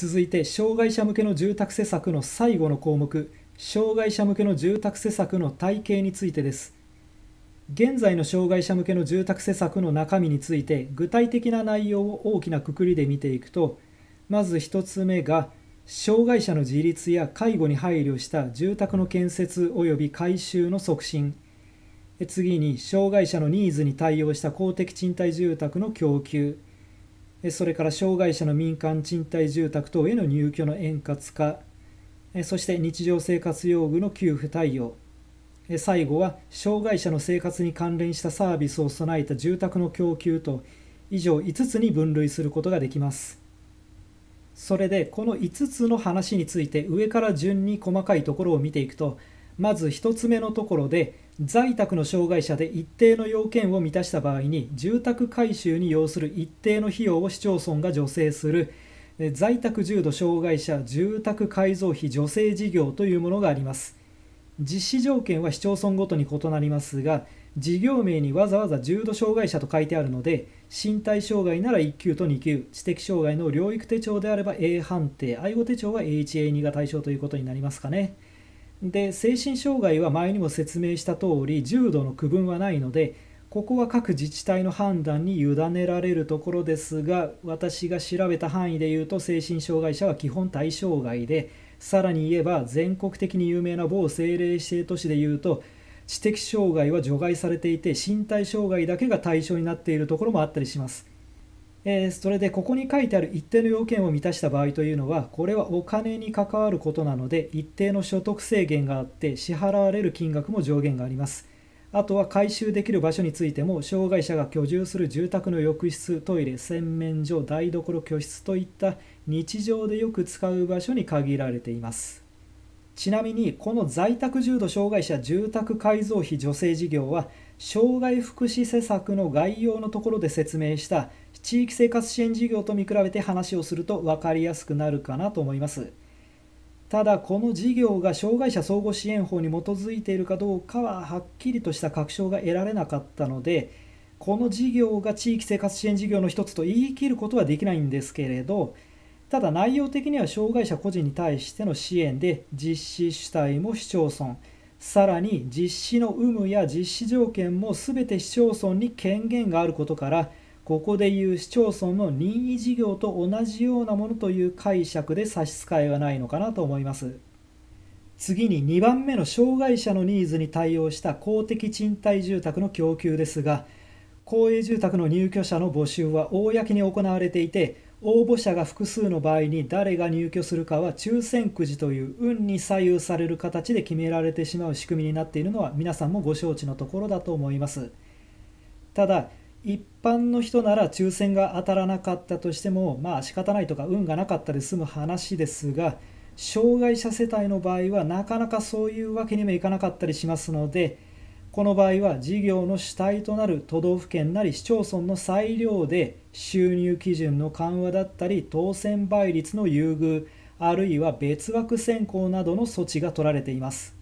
続いて障害者向けの住宅施策の最後の項目障害者向けの住宅施策の体系についてです。現在の障害者向けの住宅施策の中身について具体的な内容を大きなくくりで見ていくとまず1つ目が障害者の自立や介護に配慮した住宅の建設及び改修の促進。次に障害者のニーズに対応した公的賃貸住宅の供給。それから障害者の民間賃貸住宅等への入居の円滑化。そして日常生活用具の給付対応。最後は障害者の生活に関連したサービスを備えた住宅の供給と以上5つに分類することができます。それでこの5つの話について上から順に細かいところを見ていくとまず1つ目のところで在宅の障害者で一定の要件を満たした場合に住宅改修に要する一定の費用を市町村が助成する在宅重度障害者住宅改造費助成事業というものがあります。実施条件は市町村ごとに異なりますが事業名にわざわざ重度障害者と書いてあるので身体障害なら1級と2級知的障害の療育手帳であれば A 判定愛護手帳は HA2 が対象ということになりますかね。で精神障害は前にも説明した通り重度の区分はないのでここは各自治体の判断に委ねられるところですが私が調べた範囲でいうと精神障害者は基本対象外でさらに言えば全国的に有名な某政令指定都市でいうと知的障害は除外されていて身体障害だけが対象になっているところもあったりします。えー、それでここに書いてある一定の要件を満たした場合というのはこれはお金に関わることなので一定の所得制限があって支払われる金額も上限があります。あとは回収できる場所についても障害者が居住する住宅の浴室トイレ洗面所台所居室といった日常でよく使う場所に限られています。ちなみにこの在宅重度障害者住宅改造費助成事業は障害福祉施策の概要のところで説明した地域生活支援事業と見比べて話をすると分かりやすくなるかなと思います。ただこの事業が障害者相互支援法に基づいているかどうかははっきりとした確証が得られなかったのでこの事業が地域生活支援事業の一つと言い切ることはできないんですけれどただ内容的には障害者個人に対しての支援で実施主体も市町村さらに実施の有無や実施条件も全て市町村に権限があることからここでいう市町村の任意事業と同じようなものという解釈で差し支えはないのかなと思います。次に2番目の障害者のニーズに対応した公的賃貸住宅の供給ですが公営住宅の入居者の募集は公に行われていて応募者が複数の場合に誰が入居するかは抽選くじという運に左右される形で決められてしまう仕組みになっているのは皆さんもご承知のところだと思います。ただ一般の人なら抽選が当たらなかったとしてもまあ仕方ないとか運がなかったで済む話ですが障害者世帯の場合はなかなかそういうわけにもいかなかったりしますのでこの場合は事業の主体となる都道府県なり市町村の裁量で収入基準の緩和だったり当選倍率の優遇あるいは別枠選考などの措置が取られています。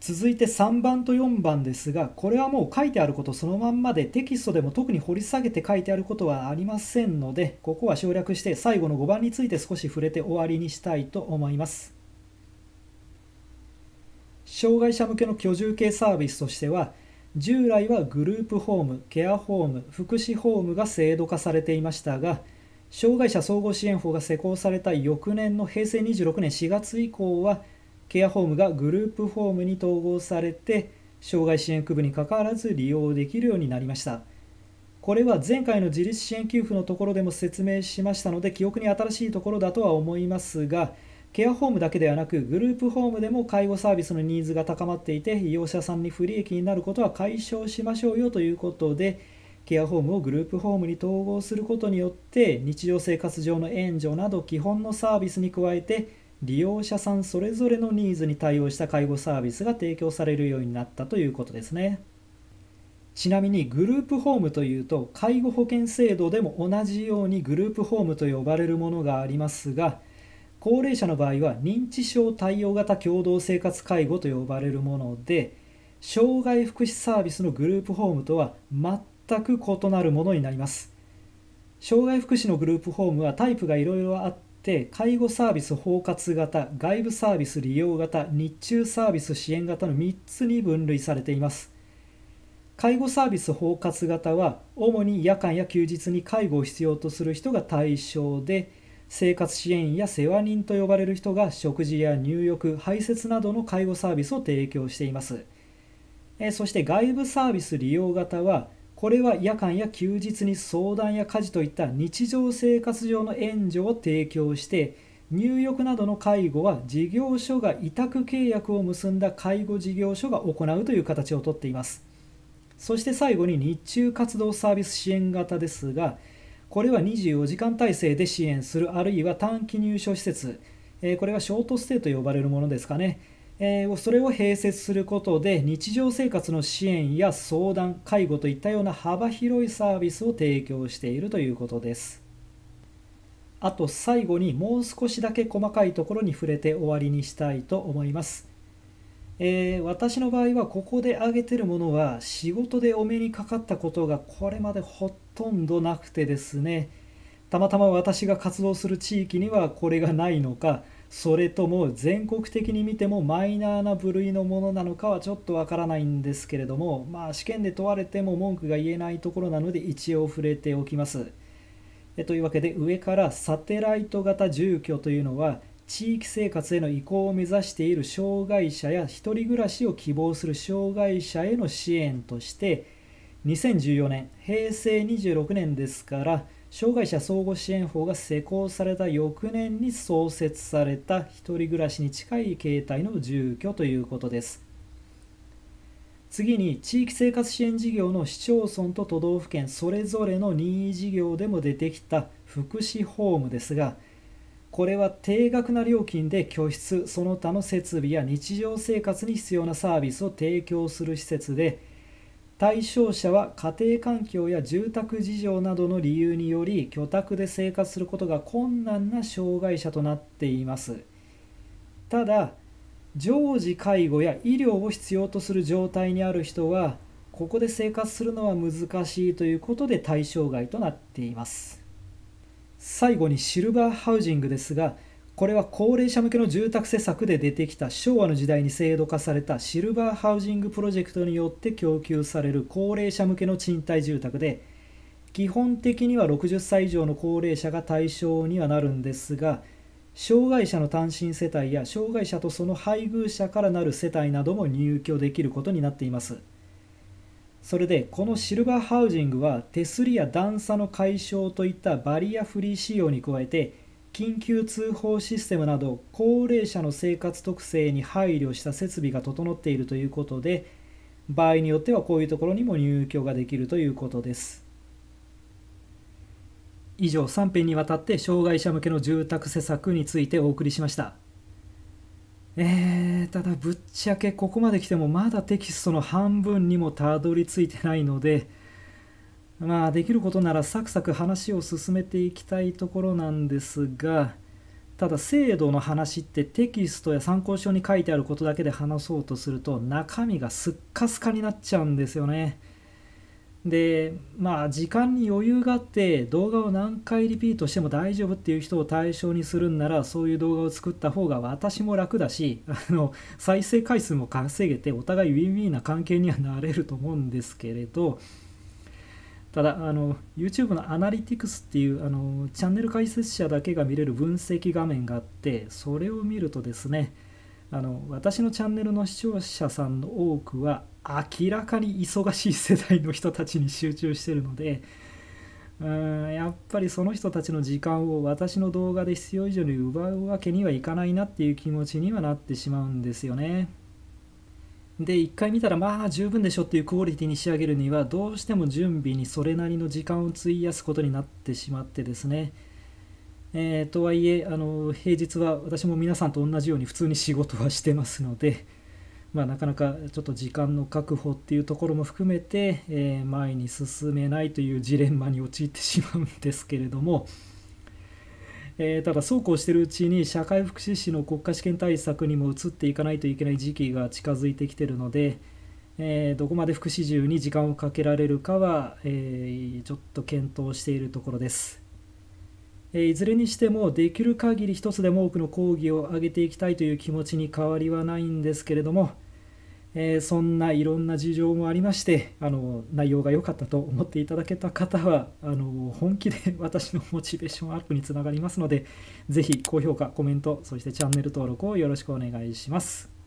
続いて3番と4番ですがこれはもう書いてあることそのまんまでテキストでも特に掘り下げて書いてあることはありませんのでここは省略して最後の5番について少し触れて終わりにしたいと思います。障害者向けの居住系サービスとしては従来はグループホームケアホーム福祉ホームが制度化されていましたが障害者総合支援法が施行された翌年の平成26年4月以降はケアホームがグループホームに統合されて障害支援区分にかかわらず利用できるようになりました。これは前回の自立支援給付のところでも説明しましたので記憶に新しいところだとは思いますがケアホームだけではなくグループホームでも介護サービスのニーズが高まっていて利用者さんに不利益になることは解消しましょうよということでケアホームをグループホームに統合することによって日常生活上の援助など基本のサービスに加えて利用者さんそれぞれのニーズに対応した介護サービスが提供されるようになったということですね。ちなみにグループホームというと介護保険制度でも同じようにグループホームと呼ばれるものがありますが高齢者の場合は認知症対応型共同生活介護と呼ばれるもので障害福祉サービスのグループホームとは全く異なるものになります。障害福祉のグループホームはタイプがいろいろあってって介護サービス包括型外部サービス利用型日中サービス支援型の3つに分類されています。介護サービス包括型は主に夜間や休日に介護を必要とする人が対象で生活支援や世話人と呼ばれる人が食事や入浴排泄などの介護サービスを提供しています。そして外部サービス利用型はこれは夜間や休日に相談や家事といった日常生活上の援助を提供して入浴などの介護は事業所が委託契約を結んだ介護事業所が行うという形をとっています。そして最後に日中活動サービス支援型ですがこれは24時間体制で支援するあるいは短期入所施設これはショートステイと呼ばれるものですかね。えー、それを併設することで日常生活の支援や相談介護といったような幅広いサービスを提供しているということです。あと最後にもう少しだけ細かいところに触れて終わりにしたいと思います、えー、私の場合はここで挙げてるものは仕事でお目にかかったことがこれまでほとんどなくてですね。たまたま私が活動する地域にはこれがないのかそれとも全国的に見てもマイナーな部類のものなのかはちょっとわからないんですけれども、まあ、試験で問われても文句が言えないところなので一応触れておきます。えというわけで上からサテライト型住居というのは地域生活への移行を目指している障害者や1人暮らしを希望する障害者への支援として2014年平成26年ですから障害者相互支援法が施行された翌年に創設された1人暮らしに近い形態の住居ということです。次に地域生活支援事業の市町村と都道府県それぞれの任意事業でも出てきた福祉ホームですがこれは定額な料金で居室その他の設備や日常生活に必要なサービスを提供する施設で対象者は家庭環境や住宅事情などの理由により居宅で生活することが困難な障害者となっています。ただ常時介護や医療を必要とする状態にある人はここで生活するのは難しいということで対象外となっています。最後にシルバーハウジングですがこれは高齢者向けの住宅施策で出てきた昭和の時代に制度化されたシルバーハウジングプロジェクトによって供給される高齢者向けの賃貸住宅で基本的には60歳以上の高齢者が対象にはなるんですが障害者の単身世帯や障害者とその配偶者からなる世帯なども入居できることになっています。それでこのシルバーハウジングは手すりや段差の解消といったバリアフリー仕様に加えて緊急通報システムなど高齢者の生活特性に配慮した設備が整っているということで場合によってはこういうところにも入居ができるということです。以上3編にわたって障害者向けの住宅施策についてお送りしました。えー、ただぶっちゃけここまで来てもまだテキストの半分にもたどり着いてないのでまあできることならサクサク話を進めていきたいところなんですがただ制度の話ってテキストや参考書に書いてあることだけで話そうとすると中身がスッカスカになっちゃうんですよね。でまあ時間に余裕があって動画を何回リピートしても大丈夫っていう人を対象にするんならそういう動画を作った方が私も楽だしあの再生回数も稼げてお互いウィンウィンな関係にはなれると思うんですけれどただあの YouTube のアナリティクスっていうあのチャンネル解説者だけが見れる分析画面があってそれを見るとですねあの私のチャンネルの視聴者さんの多くは明らかに忙しい世代の人たちに集中してるのでうんやっぱりその人たちの時間を私の動画で必要以上に奪うわけにはいかないなっていう気持ちにはなってしまうんですよね。で1回見たらまあ十分でしょっていうクオリティに仕上げるにはどうしても準備にそれなりの時間を費やすことになってしまってですね、えー、とはいえあの平日は私も皆さんと同じように普通に仕事はしてますので、まあ、なかなかちょっと時間の確保っていうところも含めて、えー、前に進めないというジレンマに陥ってしまうんですけれども、えー、ただそうこうしているうちに社会福祉士の国家試験対策にも移っていかないといけない時期が近づいてきているので、えー、どこまで副始終に時間をかけられるかは、えー、ちょっと検討しているところです。えいずれにしてもできる限り一つでも多くの講義を上げていきたいという気持ちに変わりはないんですけれども、えー、そんないろんな事情もありましてあの内容が良かったと思っていただけた方はあの本気で私のモチベーションアップにつながりますので是非高評価コメントそしてチャンネル登録をよろしくお願いします。